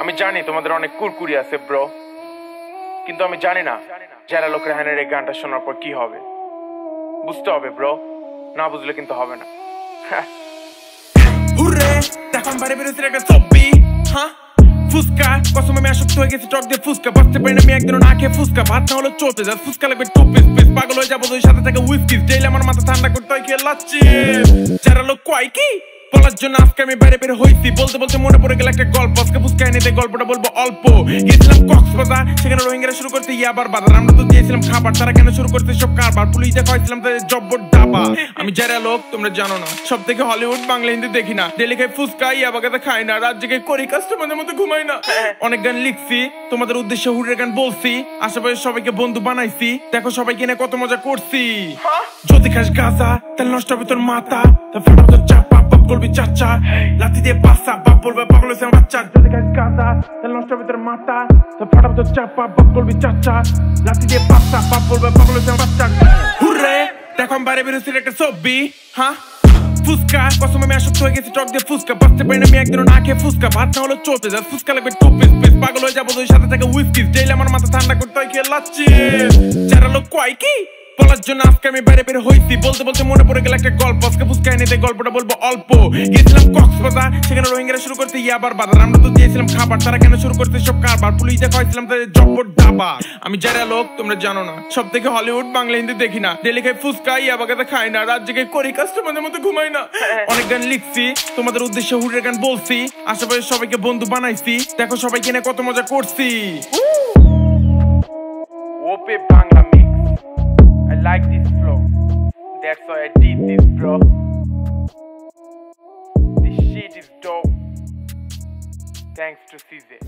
আমি জানি তোমাদের অনেক কুরকুরি আছে, ব্রো। কিন্তু আমি জানি না যারা লোক রেহানের এই গানটা শোনার পর কি হবে। বুঝতে হবে, ব্রো। না বুঝলে কিন্তু হবে না। হ্যাঁ? ফুসকা, কসম আমি আসক্ত হয়ে গেছি, টক দিয়ে ফুসকা। বাঁচতে পারি না, আমি একদিনও না খেয়ে ফুসকা। ভাত না হলো চলতে যা ফুসকা লাগবে টু পিস পাগল হয়ে যাব সাথে থেকে উইস্কিস ডেইলি আমার মাথা ঠান্ডা করতে হয়, খেয়ে লাচ্ছি যারা লোক কয় কি? বলার জন্য আজকে আমি বাইরে বের হইছি। বলতে বলতে মনে পড়ে গেল একটা গল্প। আজকে ফুসকা এনেতে গল্পটা বলব অল্প। গেছিলাম কক্সবাজার সেখানে রোহিঙ্গারা শুরু করতে ইয়াবার বাজার। আমরা তো দিয়েছিলাম খাবার তারা কেন শুরু করতে সব কারবার? পুলিশ দেখা হয়েছিলাম তাদের জব্বর ডাবা আমি যারা লোক তোমরা জানো না। সব থেকে হলিউড বাংলা হিন্দি দেখি না। ডেলি খাই ফুচকা ইয়াবাগাতে খাই না। রাত জেগে করি কাস্টমারদের মধ্যে ঘুমাই না। অনেক গান লিখছি তোমাদের উদ্দেশ্যে হুরের গান বলছি। আশেপাশে সবাইকে বন্ধু বানাইছি। দেখো সবাইকে নিয়ে কত মজা করছি। যদি খাস গাছা তাহলে নষ্ট হবে তোর মাথা। তা ফাটা তোর চাপা। বলবি চাচা। লাথি দিয়ে পাসা, বাপ বলবে পাগল হয়েছে বাচ্চা। যদি গাছা তাহলে নষ্ট হবে তোর মাথা। তা ফাটা তোর চাপা, বাপ বলবি চাচা। লাথি দিয়ে পাসা, বাপ বলবে পাগল আমার বাচ্চা। হুররে, দেখো আমি বাইরে বেরোছি একটা ছবি হ্যাঁ? ফুসকা, কসম আমি আসক্ত হয়ে গেছি, টক দিয়ে ফুসকা। বাঁচতে পারি না, আমি একদিনও না খেয়ে ফুসকা। ভাত না হলো চলতে যা, ফুসকা লাগবে টু পিস পিস পাগল হয়ে যাব দুই সাথে থেকে উইস্কিস ডেইলি আমার মাথা ঠান্ডা করতে হয়, খেয়ে লাচ্ছি। যারা লোক কয় কি? বলার জন্য আজকে আমি বাইরে বের হইছি। বলতে বলতে মনে পড়ে গেল একটা গল্প। আজকে ফুসকা এনেতে গল্পটা বলব অল্প। গেছিলাম কক্সবাজার সেখানে রোহিঙ্গারা শুরু করতে ইয়াবার বাজার। আমরা তো দিয়েছিলাম খাবার তারা কেন শুরু করতে সব কারবার? পুলিশ দেখা হয়েছিলাম তাদের জব্বর ডাবা আমি যারা লোক তোমরা জানো না। সব থেকে হলিউড বাংলা হিন্দি দেখি না। ডেলি খাই ফুসকা ইয়াবাগাতে খাই না। রাত জেগে করি কাস্টমারদের মধ্যে ঘুমাই না। অনেক গান লিখছি তোমাদের উদ্দেশ্যে হুরের গান বলছি। আশেপাশে সবাইকে বন্ধু বানাইছি। দেখো সবাইকে নিয়ে কত মজা করছি। ওপে Bangla I like this flow. That's why I did this, bro. This shit is dope. Thanks to CZ.